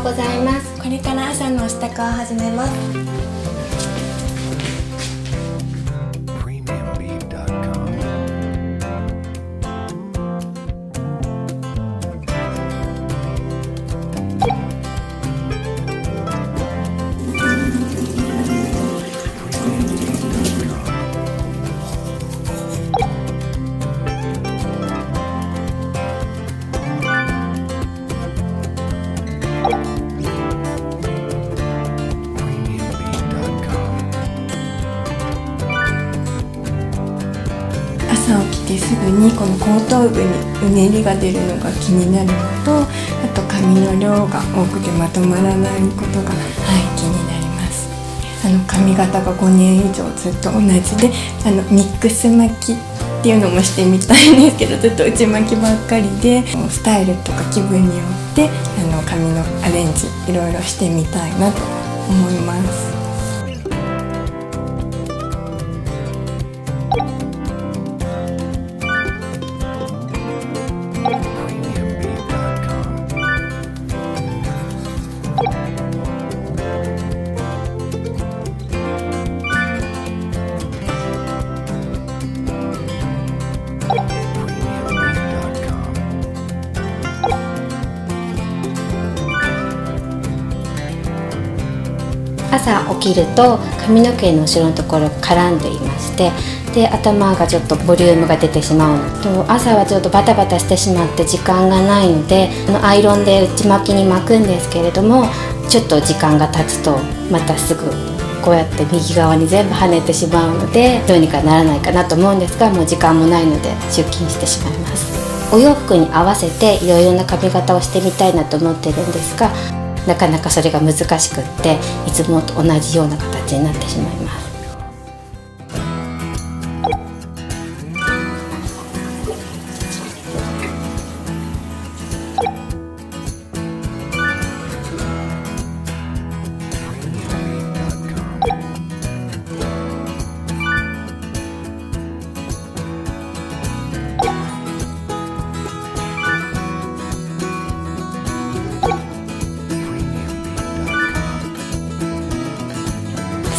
うございます。これから朝の支度を始めます。朝起きてすぐにこの後頭部にうねりが出るのが気になるのとあと髪の量が多くてまとまらないことが、はい、気になります。あの髪型が5年以上ずっと同じであのミックス巻きっていうのもしてみたいんですけどずっと内巻きばっかりでスタイルとか気分によってあの髪のアレンジいろいろしてみたいなと思います。朝起きると髪の毛の後ろのところが絡んでいましてで頭がちょっとボリュームが出てしまうの。と朝はちょっとバタバタしてしまって時間がないのであのアイロンで内巻きに巻くんですけれどもちょっと時間が経つとまたすぐこうやって右側に全部跳ねてしまうのでどうにかならないかなと思うんですがもう時間もないので出勤してしまいます。お洋服に合わせていろいろな髪型をしてみたいなと思ってるんですがなかなかそれが難しくっていつもと同じような形になってしまいます。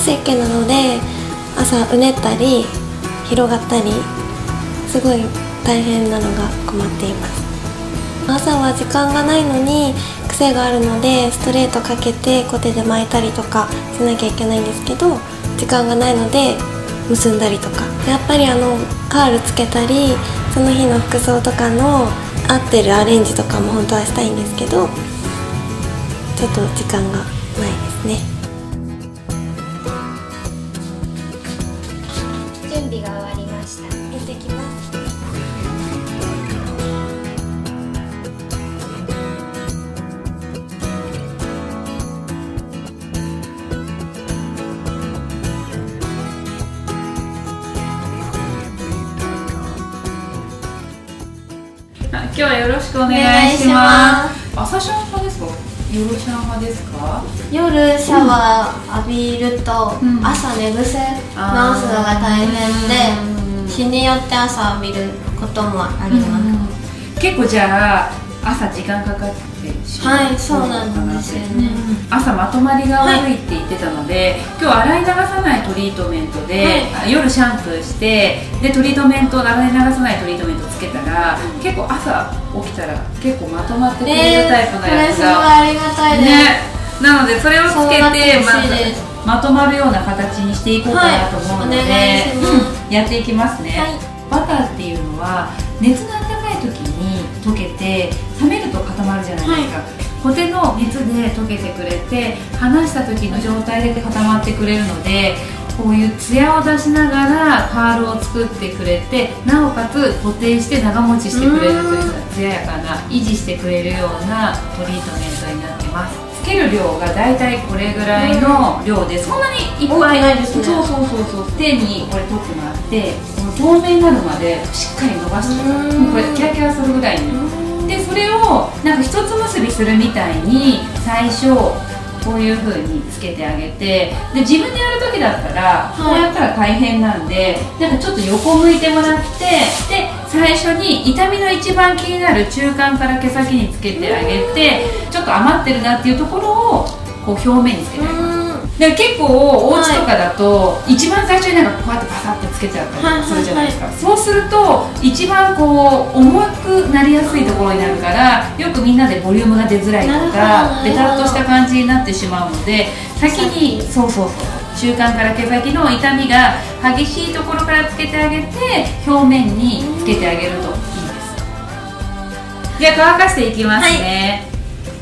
清家なので朝うねったり広がったりすごい大変なのが困っています。朝は時間がないのに癖があるのでストレートかけてコテで巻いたりとかしなきゃいけないんですけど時間がないので結んだりとか。やっぱりあのカールつけたりその日の服装とかの合ってるアレンジとかも本当はしたいんですけどちょっと時間がないですね。日はよろしくお願いします。朝シャン派ですか？夜シャン派ですか？夜シャワー浴びると、うん朝寝癖直すのが大変で、日によって朝浴びることもあります、結構じゃあ朝時間かかってしまはいそうなんですよね。朝まとまりが悪いって言ってたので、今日洗い流さないトリートメントで、あ夜シャンプーしてでトリートメント洗い流さないトリートメントつけたら、結構朝起きたら結構まとまってくれるタイプのやつこれすごいが、ありがたいです、ね。なのでそれをつけてままとまるような形にしていこうかなと思うので、はい やっていきますね、はい。バターっていうのは熱が溶けて冷めると固まるじゃないですか、コテの熱で溶けてくれて離した時の状態で固まってくれるのでこういうツヤを出しながらパールを作ってくれてなおかつ固定して長持ちしてくれるという艶やかな維持してくれるようなトリートメントになってます。つける量がだいたいこれぐらいの量でそんなにいっぱいないですね。そうそうそうそう。手にこれ取ってもらってこの透明になるまでしっかり伸ばしてください。もうこれキラキラするぐらいに。でそれをなんか一つ結びするみたいに最初こういう風につけてあげてで自分でやる時だったら、い。こうやったら大変なんでなんかちょっと横向いてもらってで最初に痛みの一番気になる中間から毛先につけてあげてちょっと余ってるなっていうところをこう表面につけてあげますで結構お家とかだと、一番最初になんかこうやってパサってつけちゃったりとかするじゃないですか、そうすると一番こう重くなりやすいところになるからよくみんなでボリュームが出づらいとかベタっとした感じになってしまうので先にそう。そうそう中間から毛先の痛みが激しいところからつけてあげて表面につけてあげるといいです。じゃあ乾かしていきますね、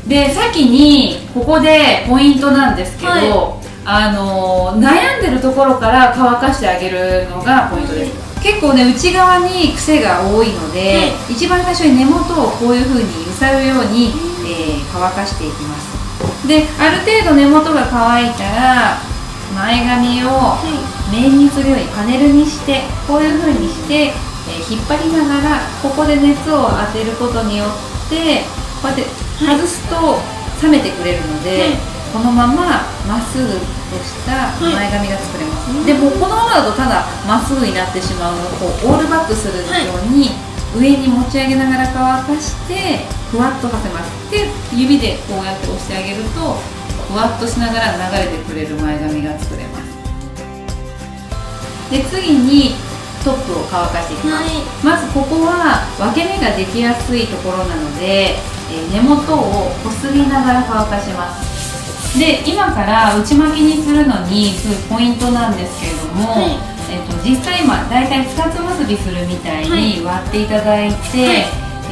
で先にここでポイントなんですけど、はあの悩んでるところから乾かしてあげるのがポイントです、結構ね内側に癖が多いので、一番最初に根元をこういう風に揺さるように、えー乾かしていきます。である程度根元が乾いたら前髪を面にするようにパネルにしてこういう風にして、えー引っ張りながらここで熱を当てることによってこうやって外すと冷めてくれるので、このまままっすぐとした前髪が作れます、でもこのままだとただまっすぐになってしまうのをこうオールバックするように、上に持ち上げながら乾かしてふわっとさせます。で指でこうやって押してあげるとふわっとしながら流れてくれる前髪が作れます。で次にトップを乾かしていきます、まずここは分け目ができやすいところなので、えー根元をこすりながら乾かしますで今から内巻きにするのにすごいポイントなんですけれども、はい。えっと実際今大体2つ結びするみたいに割っていただいて、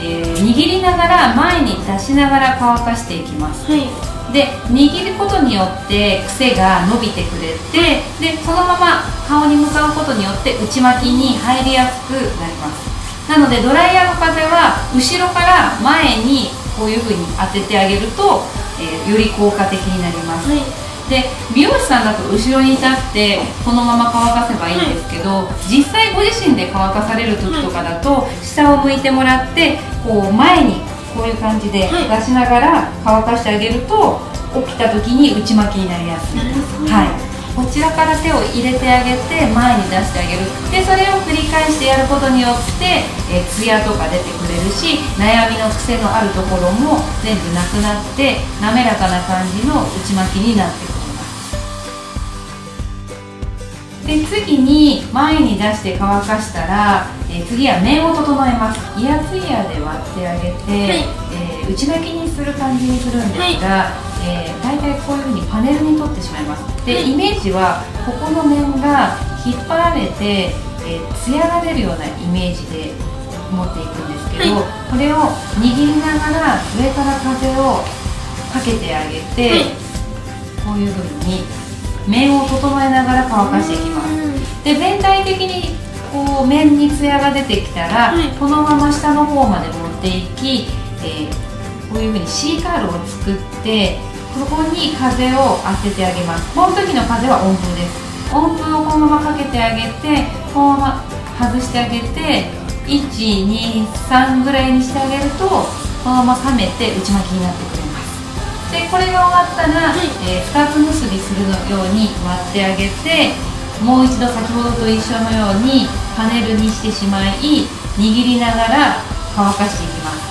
えー握りながら前に出しながら乾かしていきます。はい。で握ることによって癖が伸びてくれてでそのまま顔に向かうことによって内巻きに入りやすくなります。なのでドライヤーの風は後ろから前にこういう風に当ててあげると、えーより効果的になります、はい。で美容師さんだと後ろに立ってこのまま乾かせばいいんですけど、実際ご自身で乾かされる時とかだと、下を向いてもらってこう前にこういう感じではい。出しながら乾かしてあげると起きた時に内巻きになりやすいです、はい、こちらから手を入れてあげて前に出してあげる。でそれを繰り返してやることによって、えー、ツヤとか出てくれるし悩みの癖のあるところも全部なくなって滑らかな感じの内巻きになってくれます。で次に前に出して乾かしたら、えー次は面を整えます。イヤツイヤで割ってあげて、えー内巻きにする感じにするんですが、えー大体こういうふうにパネルに取ってしまいます。で、イメージはここの面が引っ張られて、えー、艶が出るようなイメージで持っていくんですけど、これを握りながら上から風をかけてあげて、こういうふうに面を整えながら乾かしていきます。で全体的にこう面にツヤが出てきたら、はい。このまま下の方まで持っていき、えーこういうふうに C カールを作ってそこに風を当ててあげます。この時の風は温風です。温風をこのままかけてあげてこのまま外してあげて123ぐらいにしてあげるとこのまま冷めて内巻きになってくれます。でこれが終わったら、え2つ結びするように割ってあげてもう一度先ほどと一緒のようにパネルにしてしまい握りながら乾かしていきます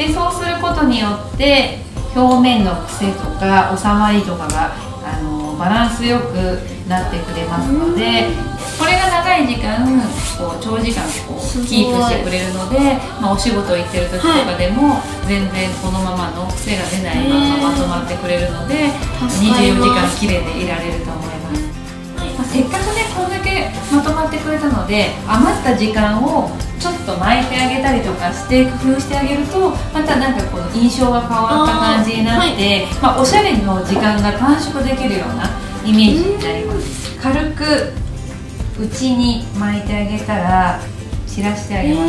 でそうすることによって表面の癖とか収まりとかがあのバランスよくなってくれますのでこれが長い時間こう長時間こうキープしてくれるので、まあ、お仕事行ってる時とかでも、全然このままの癖が出ないまままとまってくれるので助かり24時間ます綺麗でいられると思います。まあ、せっかまとまってくれたので余った時間をちょっと巻いてあげたりとかして工夫してあげるとまたなんかこの印象が変わった感じになってまあ、おしゃれの時間が短縮できるようなイメージになります。軽く内に巻いてあげたら散らしてあげま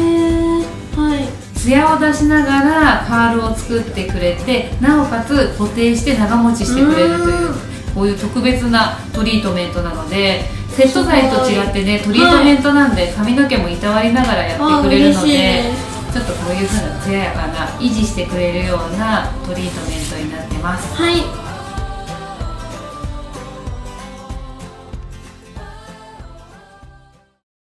す。はい。ツヤを出しながらカールを作ってくれてなおかつ固定して長持ちしてくれるというこういう特別なトリートメントなのでセット剤と違ってねトリートメントなんで髪の毛もいたわりながらやってくれるのでちょっとこういう風な艶やかな維持してくれるようなトリートメントになってます。はい